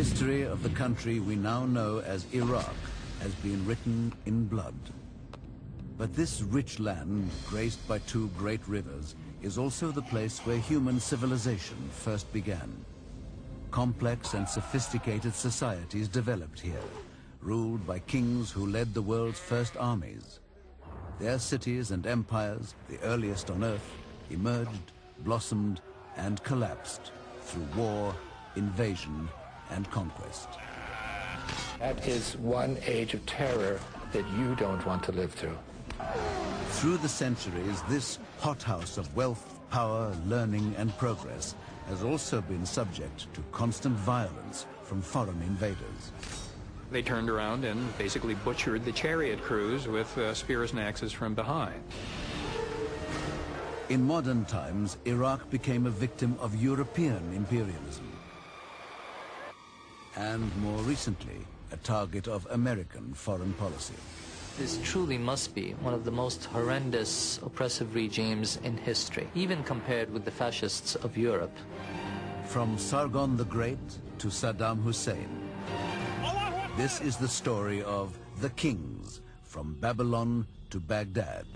history of the country we now know as Iraq has been written in blood. But this rich land, graced by two great rivers, is also the place where human civilization first began. Complex and sophisticated societies developed here, ruled by kings who led the world's first armies. Their cities and empires, the earliest on earth, emerged, blossomed, and collapsed through war, invasion, and conquest. That is one age of terror that you don't want to live through. Through the centuries, this hothouse of wealth, power, learning, and progress has also been subject to constant violence from foreign invaders. They turned around and basically butchered the chariot crews with uh, spears and axes from behind. In modern times, Iraq became a victim of European imperialism. And more recently, a target of American foreign policy. This truly must be one of the most horrendous oppressive regimes in history, even compared with the fascists of Europe. From Sargon the Great to Saddam Hussein, this is the story of the kings from Babylon to Baghdad.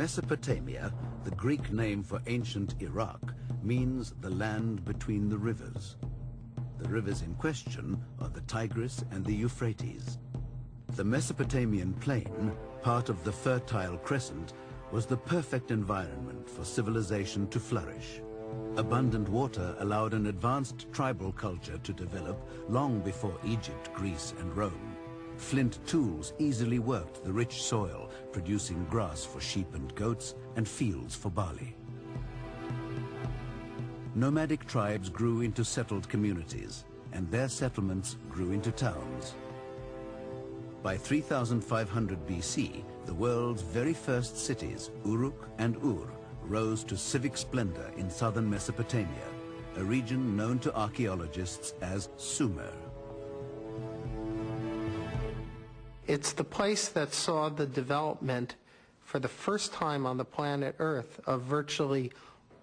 Mesopotamia, the Greek name for ancient Iraq, means the land between the rivers. The rivers in question are the Tigris and the Euphrates. The Mesopotamian plain, part of the Fertile Crescent, was the perfect environment for civilization to flourish. Abundant water allowed an advanced tribal culture to develop long before Egypt, Greece, and Rome. Flint tools easily worked the rich soil, producing grass for sheep and goats and fields for barley. Nomadic tribes grew into settled communities, and their settlements grew into towns. By 3500 BC, the world's very first cities, Uruk and Ur, rose to civic splendor in southern Mesopotamia, a region known to archaeologists as Sumer. It's the place that saw the development for the first time on the planet Earth of virtually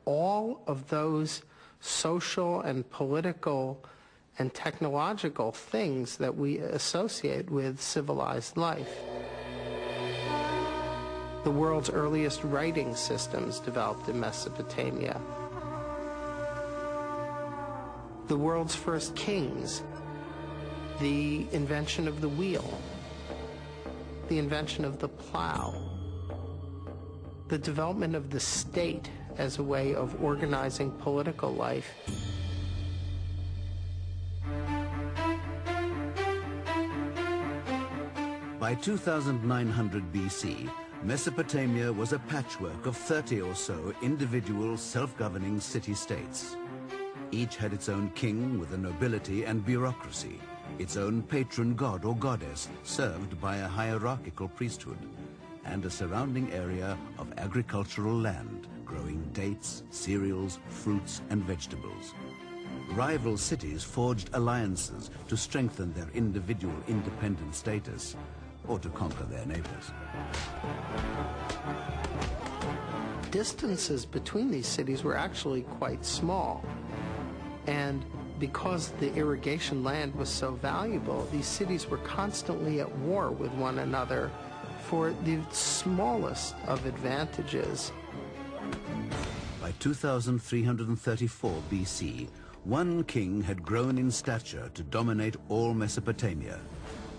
all of those social and political and technological things that we associate with civilized life. The world's earliest writing systems developed in Mesopotamia. The world's first kings. The invention of the wheel the invention of the plow, the development of the state as a way of organizing political life. By 2900 BC, Mesopotamia was a patchwork of 30 or so individual self-governing city-states. Each had its own king with a nobility and bureaucracy its own patron god or goddess served by a hierarchical priesthood, and a surrounding area of agricultural land growing dates, cereals, fruits, and vegetables. Rival cities forged alliances to strengthen their individual independent status or to conquer their neighbors. Distances between these cities were actually quite small, and because the irrigation land was so valuable, these cities were constantly at war with one another for the smallest of advantages. By 2334 BC, one king had grown in stature to dominate all Mesopotamia,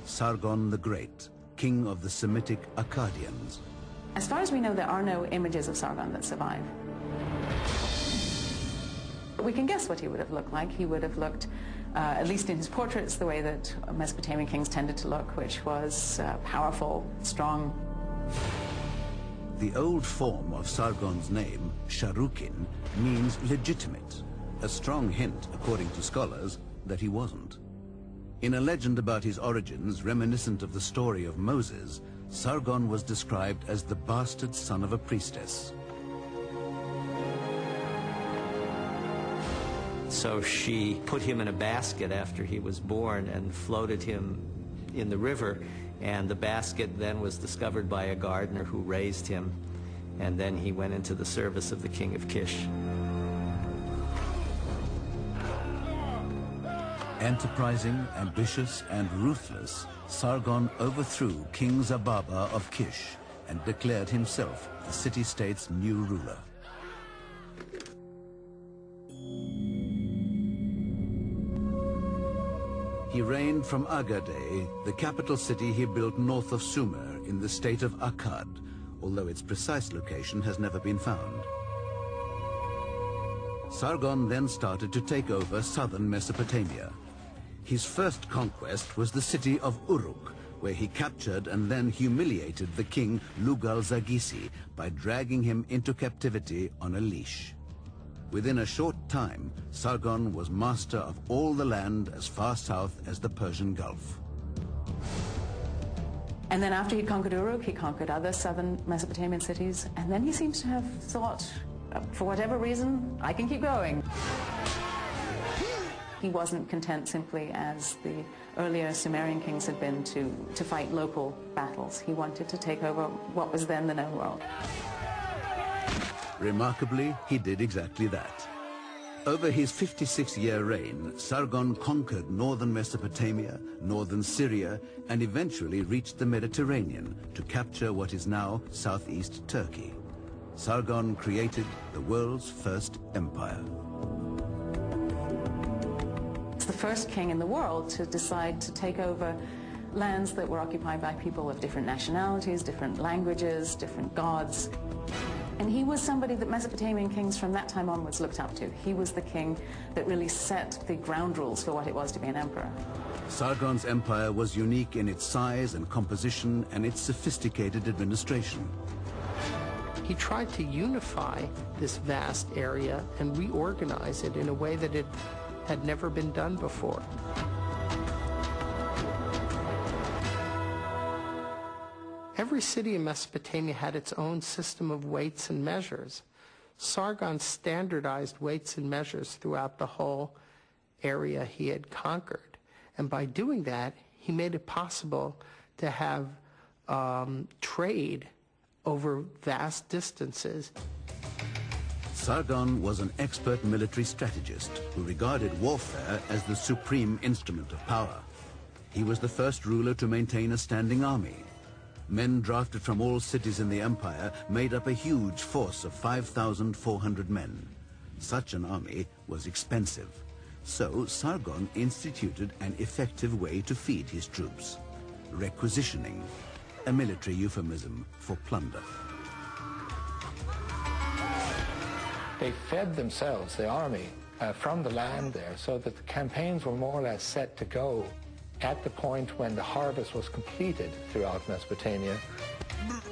Sargon the Great, king of the Semitic Akkadians. As far as we know, there are no images of Sargon that survive. We can guess what he would have looked like. He would have looked, uh, at least in his portraits, the way that Mesopotamian kings tended to look, which was uh, powerful, strong. The old form of Sargon's name, Sharukin, means legitimate, a strong hint, according to scholars, that he wasn't. In a legend about his origins, reminiscent of the story of Moses, Sargon was described as the bastard son of a priestess. So she put him in a basket after he was born and floated him in the river And the basket then was discovered by a gardener who raised him, and then he went into the service of the king of Kish. Enterprising, ambitious, and ruthless, Sargon overthrew King Zababa of Kish and declared himself the city-state's new ruler. He reigned from Agade, the capital city he built north of Sumer in the state of Akkad, although its precise location has never been found. Sargon then started to take over southern Mesopotamia. His first conquest was the city of Uruk, where he captured and then humiliated the king Lugalzagesi by dragging him into captivity on a leash. Within a short time, Sargon was master of all the land as far south as the Persian Gulf. And then after he conquered Uruk, he conquered other southern Mesopotamian cities, and then he seems to have thought, uh, for whatever reason, I can keep going. He wasn't content simply as the earlier Sumerian kings had been to, to fight local battles. He wanted to take over what was then the known world. Remarkably, he did exactly that. Over his 56-year reign, Sargon conquered northern Mesopotamia, northern Syria, and eventually reached the Mediterranean to capture what is now southeast Turkey. Sargon created the world's first empire It's the first king in the world to decide to take over lands that were occupied by people of different nationalities, different languages, different gods. And he was somebody that Mesopotamian kings from that time onwards looked up to. He was the king that really set the ground rules for what it was to be an emperor. Sargon's empire was unique in its size and composition and its sophisticated administration. He tried to unify this vast area and reorganize it in a way that it had never been done before. Every city in Mesopotamia had its own system of weights and measures. Sargon standardized weights and measures throughout the whole area he had conquered. And by doing that, he made it possible to have um, trade over vast distances. Sargon was an expert military strategist who regarded warfare as the supreme instrument of power. He was the first ruler to maintain a standing army. Men drafted from all cities in the empire made up a huge force of 5,400 men. Such an army was expensive. So Sargon instituted an effective way to feed his troops, requisitioning, a military euphemism for plunder. They fed themselves, the army, uh, from the land there so that the campaigns were more or less set to go at the point when the harvest was completed throughout Mesopotamia.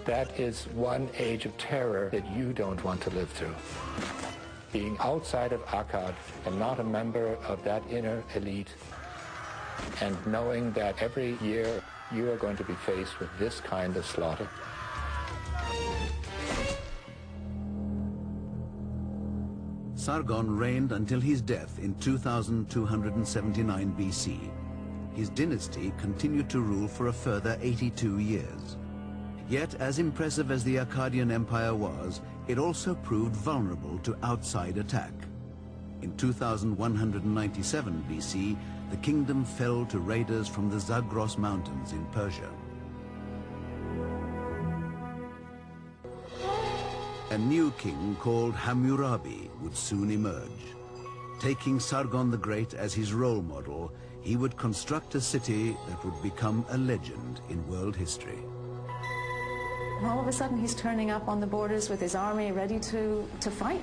That is one age of terror that you don't want to live through. Being outside of Akkad and not a member of that inner elite and knowing that every year you are going to be faced with this kind of slaughter. Sargon reigned until his death in 2279 BC. His dynasty continued to rule for a further 82 years. Yet, as impressive as the Akkadian Empire was, it also proved vulnerable to outside attack. In 2197 BC, the kingdom fell to raiders from the Zagros Mountains in Persia. A new king called Hammurabi would soon emerge. Taking Sargon the Great as his role model, he would construct a city that would become a legend in world history. And all of a sudden he's turning up on the borders with his army ready to, to fight.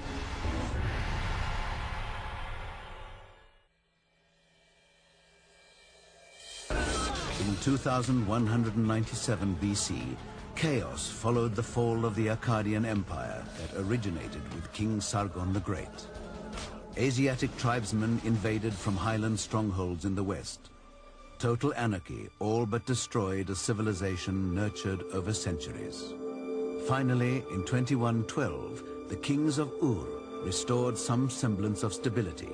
In 2197 BC, Chaos followed the fall of the Akkadian Empire that originated with King Sargon the Great. Asiatic tribesmen invaded from highland strongholds in the west. Total anarchy all but destroyed a civilization nurtured over centuries. Finally, in 2112, the kings of Ur restored some semblance of stability.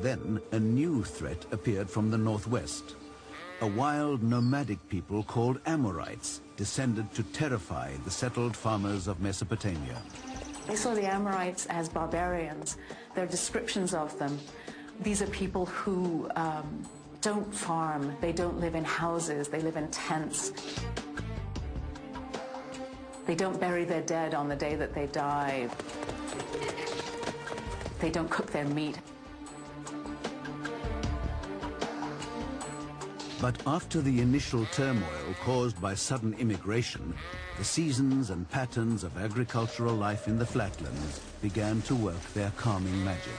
Then a new threat appeared from the northwest. a wild nomadic people called Amorites descended to terrify the settled farmers of Mesopotamia. They saw the Amorites as barbarians. There are descriptions of them. These are people who um, don't farm, they don't live in houses, they live in tents. They don't bury their dead on the day that they die. They don't cook their meat. But after the initial turmoil caused by sudden immigration, the seasons and patterns of agricultural life in the flatlands began to work their calming magic.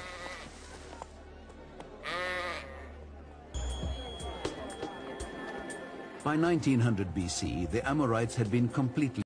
By 1900 BC, the Amorites had been completely